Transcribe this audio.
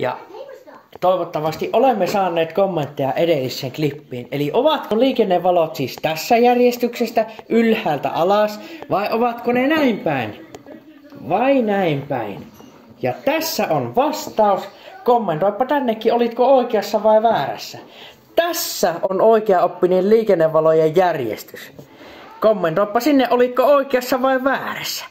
Ja toivottavasti olemme saaneet kommentteja edelliseen klippiin. Eli ovatko liikennevalot siis tässä järjestyksestä ylhäältä alas vai ovatko ne näin päin? Vai näin päin? Ja tässä on vastaus. Kommentoipa tännekin, olitko oikeassa vai väärässä. Tässä on oikea oppinen liikennevalojen järjestys. Kommentoipa sinne, olitko oikeassa vai väärässä.